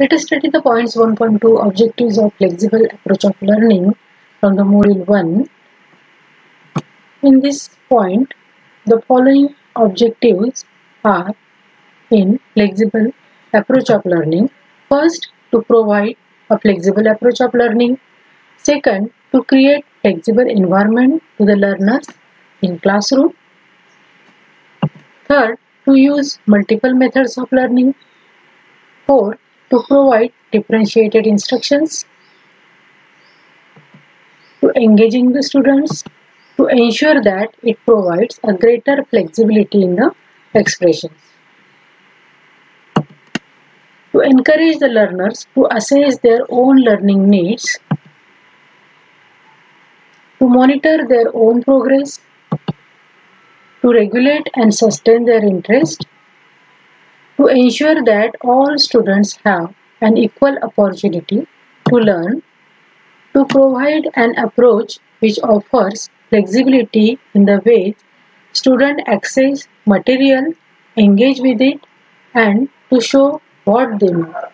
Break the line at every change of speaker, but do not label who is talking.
Let us study the points 1.2 objectives of flexible approach of learning from the module 1. In this point, the following objectives are in flexible approach of learning. First, to provide a flexible approach of learning. Second, to create flexible environment to the learners in classroom. Third, to use multiple methods of learning. Four, to provide differentiated instructions. To engaging the students. To ensure that it provides a greater flexibility in the expressions. To encourage the learners to assess their own learning needs. To monitor their own progress to regulate and sustain their interest, ensure that all students have an equal opportunity to learn, to provide an approach which offers flexibility in the way students access material, engage with it, and to show what they know.